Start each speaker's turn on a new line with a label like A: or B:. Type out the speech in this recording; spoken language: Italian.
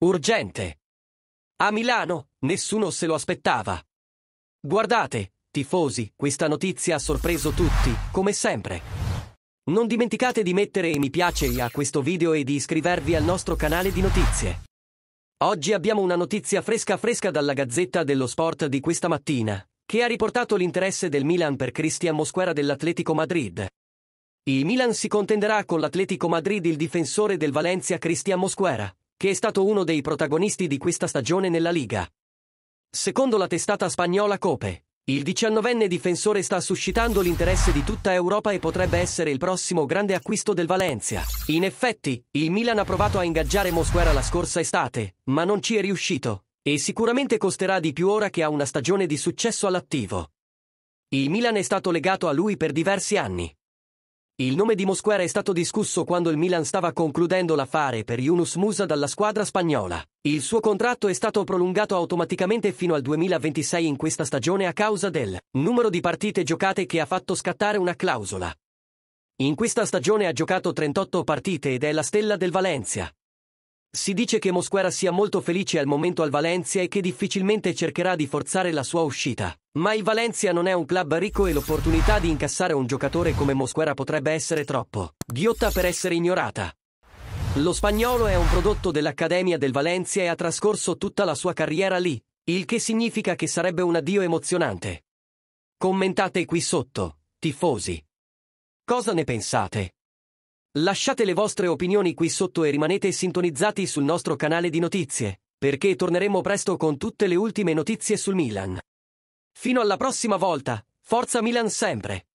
A: Urgente. A Milano, nessuno se lo aspettava. Guardate, tifosi, questa notizia ha sorpreso tutti, come sempre. Non dimenticate di mettere mi piace a questo video e di iscrivervi al nostro canale di notizie. Oggi abbiamo una notizia fresca fresca dalla Gazzetta dello Sport di questa mattina, che ha riportato l'interesse del Milan per Cristian Mosquera dell'Atletico Madrid. Il Milan si contenderà con l'Atletico Madrid il difensore del Valencia Cristian Mosquera, che è stato uno dei protagonisti di questa stagione nella Liga. Secondo la testata spagnola Cope, il diciannovenne difensore sta suscitando l'interesse di tutta Europa e potrebbe essere il prossimo grande acquisto del Valencia. In effetti, il Milan ha provato a ingaggiare Mosquera la scorsa estate, ma non ci è riuscito, e sicuramente costerà di più ora che ha una stagione di successo all'attivo. Il Milan è stato legato a lui per diversi anni. Il nome di Mosquera è stato discusso quando il Milan stava concludendo l'affare per Yunus Musa dalla squadra spagnola. Il suo contratto è stato prolungato automaticamente fino al 2026 in questa stagione a causa del numero di partite giocate che ha fatto scattare una clausola. In questa stagione ha giocato 38 partite ed è la stella del Valencia. Si dice che Mosquera sia molto felice al momento al Valencia e che difficilmente cercherà di forzare la sua uscita. Ma il Valencia non è un club ricco e l'opportunità di incassare un giocatore come Mosquera potrebbe essere troppo ghiotta per essere ignorata. Lo spagnolo è un prodotto dell'Accademia del Valencia e ha trascorso tutta la sua carriera lì, il che significa che sarebbe un addio emozionante. Commentate qui sotto, tifosi. Cosa ne pensate? Lasciate le vostre opinioni qui sotto e rimanete sintonizzati sul nostro canale di notizie, perché torneremo presto con tutte le ultime notizie sul Milan. Fino alla prossima volta, forza Milan sempre!